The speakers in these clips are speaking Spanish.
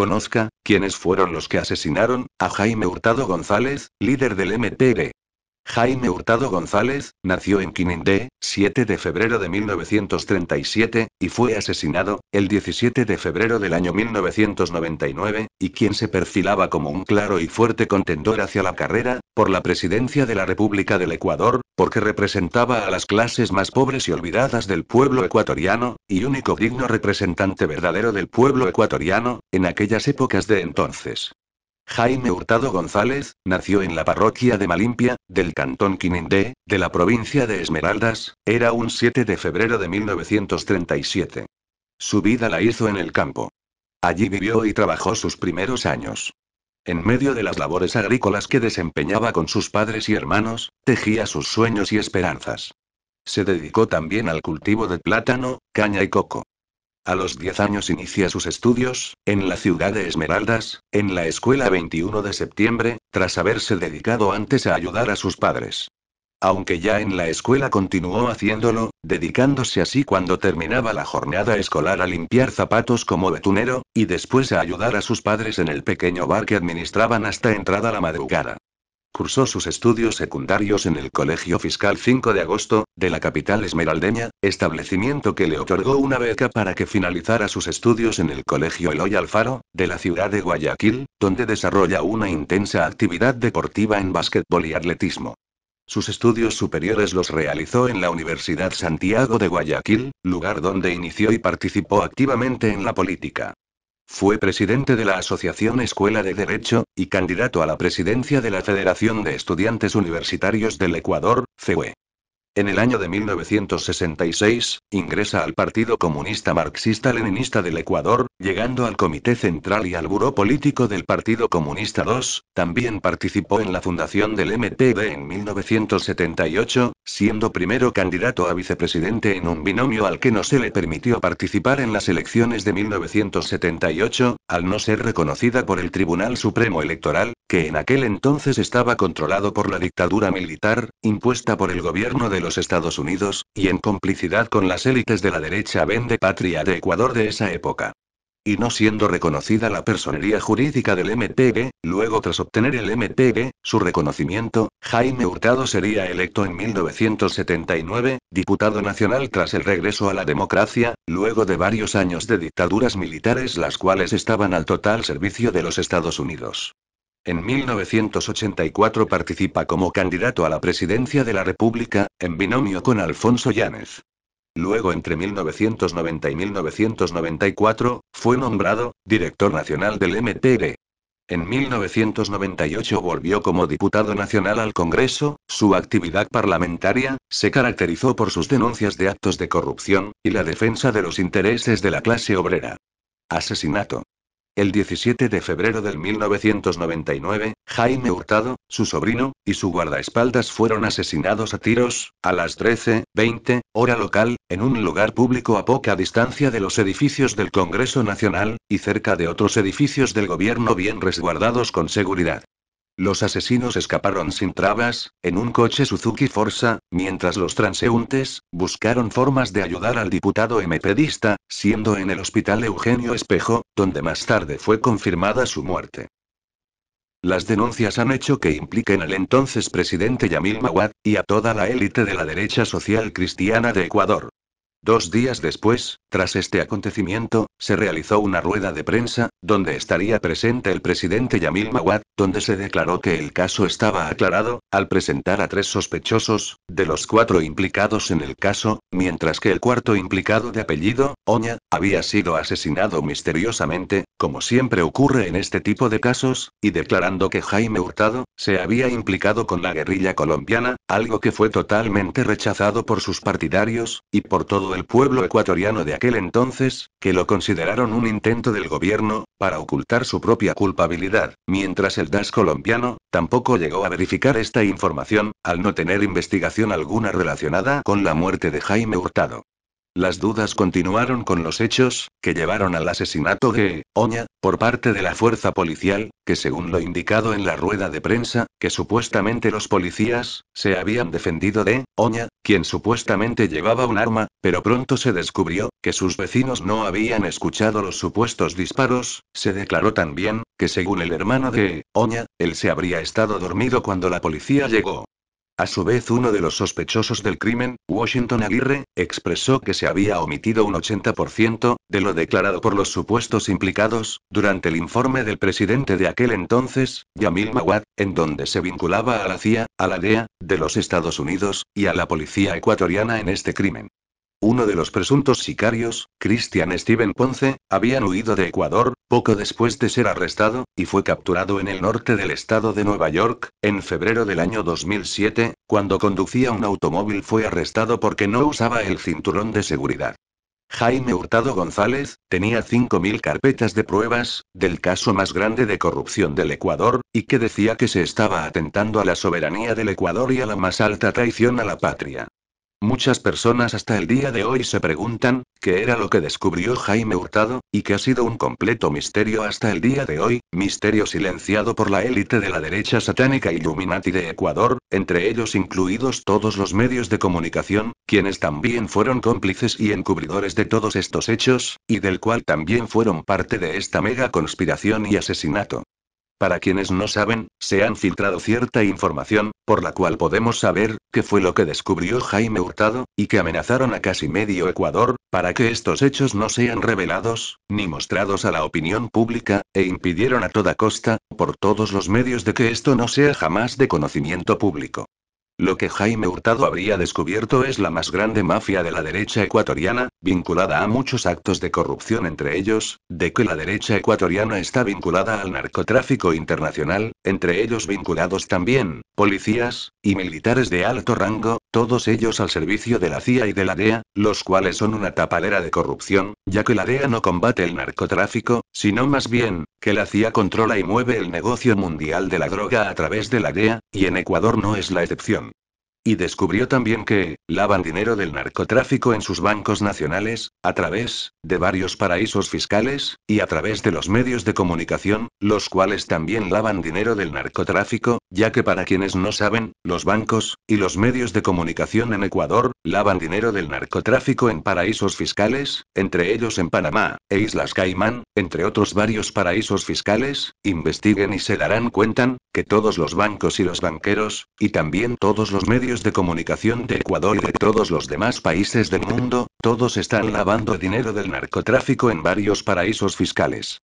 conozca, quiénes fueron los que asesinaron a Jaime Hurtado González, líder del MPD. Jaime Hurtado González, nació en Quinindé, 7 de febrero de 1937, y fue asesinado, el 17 de febrero del año 1999, y quien se perfilaba como un claro y fuerte contendor hacia la carrera, por la presidencia de la República del Ecuador, porque representaba a las clases más pobres y olvidadas del pueblo ecuatoriano, y único digno representante verdadero del pueblo ecuatoriano, en aquellas épocas de entonces. Jaime Hurtado González, nació en la parroquia de Malimpia, del cantón Quinindé, de la provincia de Esmeraldas, era un 7 de febrero de 1937. Su vida la hizo en el campo. Allí vivió y trabajó sus primeros años. En medio de las labores agrícolas que desempeñaba con sus padres y hermanos, tejía sus sueños y esperanzas. Se dedicó también al cultivo de plátano, caña y coco. A los 10 años inicia sus estudios, en la ciudad de Esmeraldas, en la escuela 21 de septiembre, tras haberse dedicado antes a ayudar a sus padres. Aunque ya en la escuela continuó haciéndolo, dedicándose así cuando terminaba la jornada escolar a limpiar zapatos como betunero, y después a ayudar a sus padres en el pequeño bar que administraban hasta entrada la madrugada. Cursó sus estudios secundarios en el Colegio Fiscal 5 de Agosto, de la capital esmeraldeña, establecimiento que le otorgó una beca para que finalizara sus estudios en el Colegio Eloy Alfaro, de la ciudad de Guayaquil, donde desarrolla una intensa actividad deportiva en básquetbol y atletismo. Sus estudios superiores los realizó en la Universidad Santiago de Guayaquil, lugar donde inició y participó activamente en la política. Fue presidente de la Asociación Escuela de Derecho, y candidato a la presidencia de la Federación de Estudiantes Universitarios del Ecuador, CEUE. En el año de 1966, ingresa al Partido Comunista Marxista-Leninista del Ecuador, llegando al Comité Central y al Buró Político del Partido Comunista II, también participó en la fundación del MPD en 1978, siendo primero candidato a vicepresidente en un binomio al que no se le permitió participar en las elecciones de 1978, al no ser reconocida por el Tribunal Supremo Electoral, que en aquel entonces estaba controlado por la dictadura militar, impuesta por el gobierno de los Estados Unidos, y en complicidad con las élites de la derecha vende patria de Ecuador de esa época. Y no siendo reconocida la personería jurídica del MPG, luego tras obtener el MPG, su reconocimiento, Jaime Hurtado sería electo en 1979, diputado nacional tras el regreso a la democracia, luego de varios años de dictaduras militares las cuales estaban al total servicio de los Estados Unidos. En 1984 participa como candidato a la presidencia de la República, en binomio con Alfonso Yáñez. Luego entre 1990 y 1994, fue nombrado, director nacional del MTD. En 1998 volvió como diputado nacional al Congreso, su actividad parlamentaria, se caracterizó por sus denuncias de actos de corrupción, y la defensa de los intereses de la clase obrera. Asesinato. El 17 de febrero del 1999, Jaime Hurtado, su sobrino, y su guardaespaldas fueron asesinados a tiros, a las 13.20, hora local, en un lugar público a poca distancia de los edificios del Congreso Nacional, y cerca de otros edificios del gobierno bien resguardados con seguridad. Los asesinos escaparon sin trabas, en un coche Suzuki Forza, mientras los transeúntes, buscaron formas de ayudar al diputado MPDista, siendo en el hospital Eugenio Espejo, donde más tarde fue confirmada su muerte. Las denuncias han hecho que impliquen al entonces presidente Yamil Mawad, y a toda la élite de la derecha social cristiana de Ecuador. Dos días después, tras este acontecimiento, se realizó una rueda de prensa, donde estaría presente el presidente Yamil Mawad, donde se declaró que el caso estaba aclarado, al presentar a tres sospechosos, de los cuatro implicados en el caso, mientras que el cuarto implicado de apellido, Oña, había sido asesinado misteriosamente, como siempre ocurre en este tipo de casos, y declarando que Jaime Hurtado, se había implicado con la guerrilla colombiana, algo que fue totalmente rechazado por sus partidarios, y por el pueblo ecuatoriano de aquel entonces, que lo consideraron un intento del gobierno, para ocultar su propia culpabilidad, mientras el DAS colombiano, tampoco llegó a verificar esta información, al no tener investigación alguna relacionada con la muerte de Jaime Hurtado. Las dudas continuaron con los hechos, que llevaron al asesinato de Oña, por parte de la fuerza policial, que según lo indicado en la rueda de prensa, que supuestamente los policías, se habían defendido de, Oña, quien supuestamente llevaba un arma, pero pronto se descubrió, que sus vecinos no habían escuchado los supuestos disparos, se declaró también, que según el hermano de, Oña, él se habría estado dormido cuando la policía llegó. A su vez, uno de los sospechosos del crimen, Washington Aguirre, expresó que se había omitido un 80% de lo declarado por los supuestos implicados, durante el informe del presidente de aquel entonces, Yamil Mawad, en donde se vinculaba a la CIA, a la DEA, de los Estados Unidos, y a la policía ecuatoriana en este crimen. Uno de los presuntos sicarios, Christian Steven Ponce, habían huido de Ecuador, poco después de ser arrestado, y fue capturado en el norte del estado de Nueva York, en febrero del año 2007, cuando conducía un automóvil fue arrestado porque no usaba el cinturón de seguridad. Jaime Hurtado González, tenía 5.000 carpetas de pruebas, del caso más grande de corrupción del Ecuador, y que decía que se estaba atentando a la soberanía del Ecuador y a la más alta traición a la patria. Muchas personas hasta el día de hoy se preguntan, ¿qué era lo que descubrió Jaime Hurtado? Y que ha sido un completo misterio hasta el día de hoy, misterio silenciado por la élite de la derecha satánica Illuminati de Ecuador, entre ellos incluidos todos los medios de comunicación, quienes también fueron cómplices y encubridores de todos estos hechos, y del cual también fueron parte de esta mega conspiración y asesinato. Para quienes no saben, se han filtrado cierta información, por la cual podemos saber, qué fue lo que descubrió Jaime Hurtado, y que amenazaron a casi medio Ecuador, para que estos hechos no sean revelados, ni mostrados a la opinión pública, e impidieron a toda costa, por todos los medios de que esto no sea jamás de conocimiento público. Lo que Jaime Hurtado habría descubierto es la más grande mafia de la derecha ecuatoriana, vinculada a muchos actos de corrupción entre ellos, de que la derecha ecuatoriana está vinculada al narcotráfico internacional, entre ellos vinculados también, policías, y militares de alto rango, todos ellos al servicio de la CIA y de la DEA, los cuales son una tapadera de corrupción, ya que la DEA no combate el narcotráfico, sino más bien, que la CIA controla y mueve el negocio mundial de la droga a través de la DEA, y en Ecuador no es la excepción. Y descubrió también que, lavan dinero del narcotráfico en sus bancos nacionales, a través, de varios paraísos fiscales, y a través de los medios de comunicación, los cuales también lavan dinero del narcotráfico, ya que para quienes no saben, los bancos, y los medios de comunicación en Ecuador, lavan dinero del narcotráfico en paraísos fiscales, entre ellos en Panamá, e Islas Caimán, entre otros varios paraísos fiscales, investiguen y se darán cuenta, que todos los bancos y los banqueros, y también todos los medios de comunicación de Ecuador y de todos los demás países del mundo, todos están lavando dinero del narcotráfico en varios paraísos fiscales.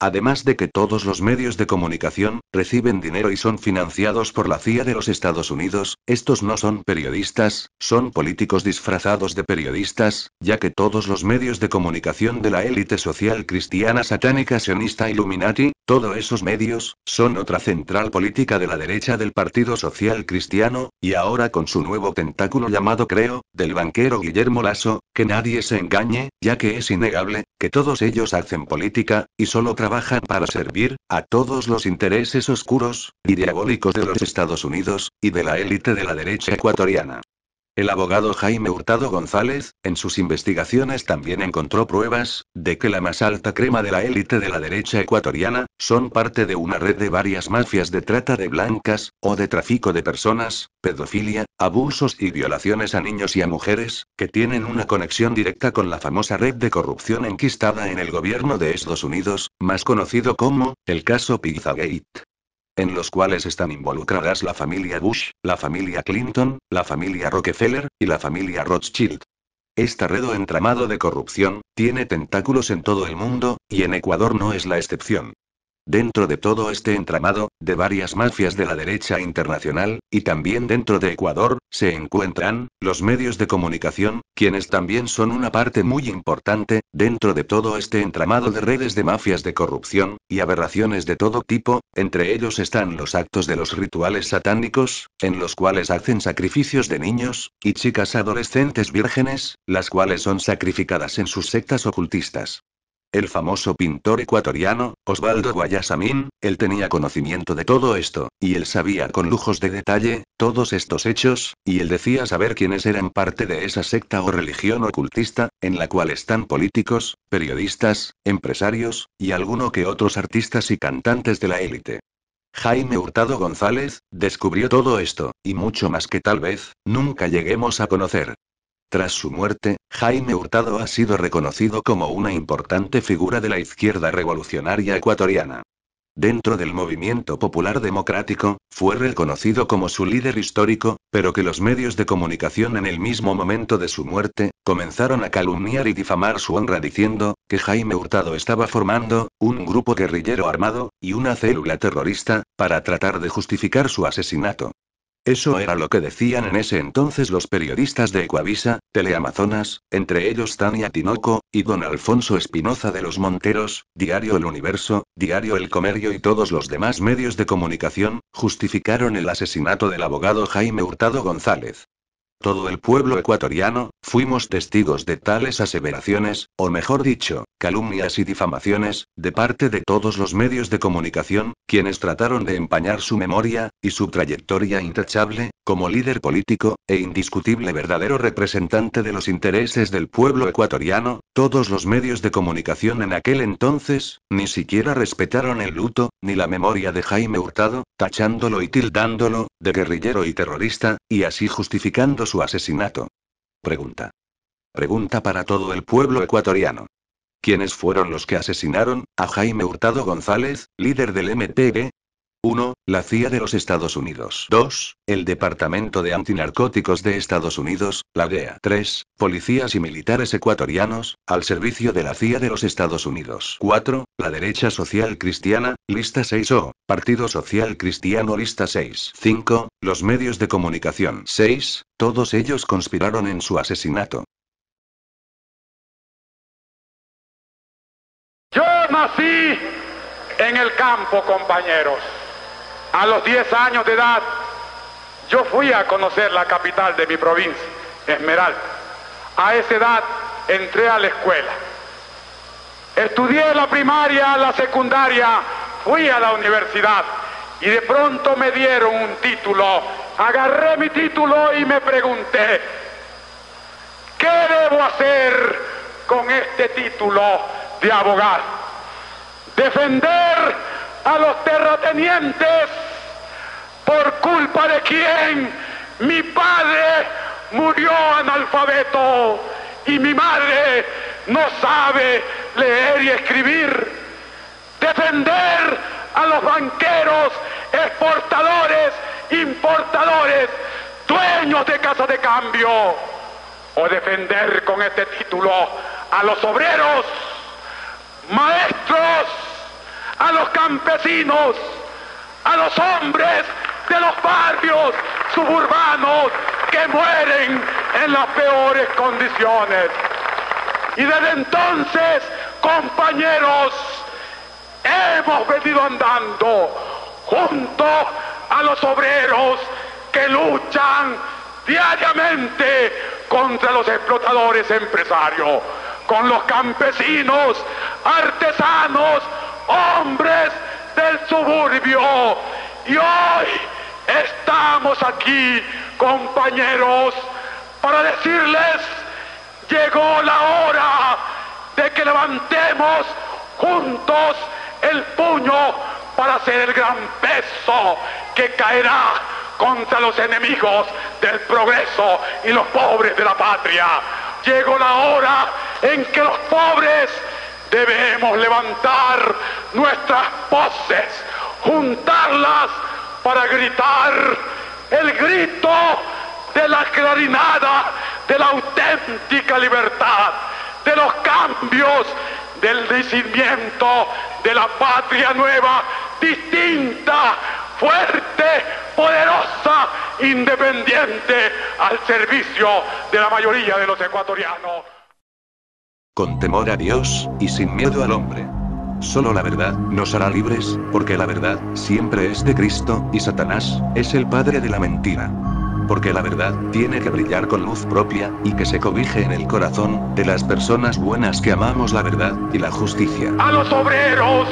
Además de que todos los medios de comunicación, reciben dinero y son financiados por la CIA de los Estados Unidos, estos no son periodistas, son políticos disfrazados de periodistas, ya que todos los medios de comunicación de la élite social cristiana satánica sionista Illuminati, todos esos medios, son otra central política de la derecha del Partido Social Cristiano, y ahora con su nuevo tentáculo llamado Creo, del banquero Guillermo Lasso, que nadie se engañe, ya que es innegable, que todos ellos hacen política, y solo trabajan para servir, a todos los intereses oscuros, y diabólicos de los Estados Unidos, y de la élite de la derecha ecuatoriana. El abogado Jaime Hurtado González, en sus investigaciones también encontró pruebas, de que la más alta crema de la élite de la derecha ecuatoriana, son parte de una red de varias mafias de trata de blancas, o de tráfico de personas, pedofilia, abusos y violaciones a niños y a mujeres, que tienen una conexión directa con la famosa red de corrupción enquistada en el gobierno de Estados Unidos, más conocido como, el caso Pizzagate en los cuales están involucradas la familia Bush, la familia Clinton, la familia Rockefeller, y la familia Rothschild. Esta red o entramado de corrupción, tiene tentáculos en todo el mundo, y en Ecuador no es la excepción. Dentro de todo este entramado, de varias mafias de la derecha internacional, y también dentro de Ecuador, se encuentran, los medios de comunicación, quienes también son una parte muy importante, dentro de todo este entramado de redes de mafias de corrupción, y aberraciones de todo tipo, entre ellos están los actos de los rituales satánicos, en los cuales hacen sacrificios de niños, y chicas adolescentes vírgenes, las cuales son sacrificadas en sus sectas ocultistas. El famoso pintor ecuatoriano, Osvaldo Guayasamín, él tenía conocimiento de todo esto, y él sabía con lujos de detalle, todos estos hechos, y él decía saber quiénes eran parte de esa secta o religión ocultista, en la cual están políticos, periodistas, empresarios, y alguno que otros artistas y cantantes de la élite. Jaime Hurtado González, descubrió todo esto, y mucho más que tal vez, nunca lleguemos a conocer. Tras su muerte, Jaime Hurtado ha sido reconocido como una importante figura de la izquierda revolucionaria ecuatoriana. Dentro del movimiento popular democrático, fue reconocido como su líder histórico, pero que los medios de comunicación en el mismo momento de su muerte, comenzaron a calumniar y difamar su honra diciendo, que Jaime Hurtado estaba formando, un grupo guerrillero armado, y una célula terrorista, para tratar de justificar su asesinato. Eso era lo que decían en ese entonces los periodistas de Ecuavisa, Teleamazonas, entre ellos Tania Tinoco, y don Alfonso Espinoza de los Monteros, Diario El Universo, Diario El Comercio y todos los demás medios de comunicación, justificaron el asesinato del abogado Jaime Hurtado González. Todo el pueblo ecuatoriano, fuimos testigos de tales aseveraciones, o mejor dicho, calumnias y difamaciones, de parte de todos los medios de comunicación, quienes trataron de empañar su memoria, y su trayectoria intachable, como líder político, e indiscutible verdadero representante de los intereses del pueblo ecuatoriano, todos los medios de comunicación en aquel entonces, ni siquiera respetaron el luto, ni la memoria de Jaime Hurtado, tachándolo y tildándolo, de guerrillero y terrorista, y así justificando su asesinato. Pregunta. Pregunta para todo el pueblo ecuatoriano. ¿Quiénes fueron los que asesinaron a Jaime Hurtado González, líder del MTG? 1. La CIA de los Estados Unidos. 2. El Departamento de Antinarcóticos de Estados Unidos, la DEA. 3. Policías y militares ecuatorianos, al servicio de la CIA de los Estados Unidos. 4. La derecha social cristiana, lista 6 o, Partido Social Cristiano lista 6. 5. Los medios de comunicación. 6. Todos ellos conspiraron en su asesinato. Yo nací en el campo, compañeros. A los 10 años de edad, yo fui a conocer la capital de mi provincia, Esmeralda. A esa edad entré a la escuela. Estudié la primaria, la secundaria, fui a la universidad y de pronto me dieron un título. Agarré mi título y me pregunté, ¿qué debo hacer con este título de abogado? Defender a los terratenientes por culpa de quien mi padre murió analfabeto y mi madre no sabe leer y escribir. Defender a los banqueros, exportadores, importadores, dueños de casa de cambio. O defender con este título a los obreros, maestros, a los campesinos, a los hombres de los barrios suburbanos que mueren en las peores condiciones. Y desde entonces, compañeros, hemos venido andando junto a los obreros que luchan diariamente contra los explotadores empresarios, con los campesinos, artesanos, hombres del suburbio. Y hoy estamos aquí, compañeros, para decirles, llegó la hora de que levantemos juntos el puño para hacer el gran peso que caerá contra los enemigos del progreso y los pobres de la patria. Llegó la hora en que los pobres debemos levantar nuestras voces, juntarlas para gritar el grito de la clarinada de la auténtica libertad, de los cambios, del decimiento de la patria nueva, distinta, fuerte, poderosa, independiente, al servicio de la mayoría de los ecuatorianos. Con temor a Dios, y sin miedo al hombre. Solo la verdad nos hará libres, porque la verdad siempre es de Cristo, y Satanás es el padre de la mentira. Porque la verdad tiene que brillar con luz propia, y que se cobije en el corazón de las personas buenas que amamos la verdad y la justicia. A los obreros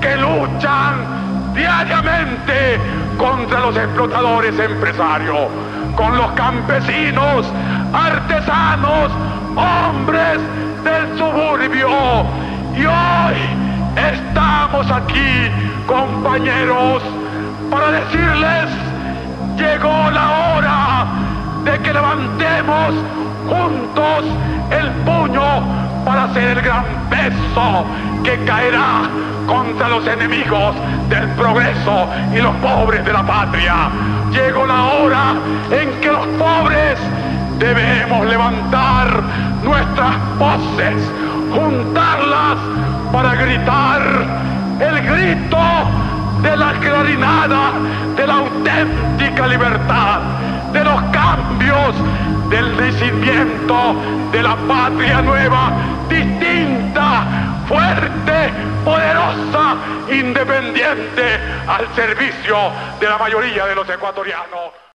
que luchan diariamente contra los explotadores empresarios, con los campesinos, artesanos, hombres del suburbio. Y hoy Estamos aquí, compañeros, para decirles, llegó la hora de que levantemos juntos el puño para hacer el gran peso que caerá contra los enemigos del progreso y los pobres de la patria. Llegó la hora en que los pobres debemos levantar nuestras voces, juntarlas para gritar el grito de la clarinada de la auténtica libertad, de los cambios, del nacimiento de la patria nueva, distinta, fuerte, poderosa, independiente, al servicio de la mayoría de los ecuatorianos.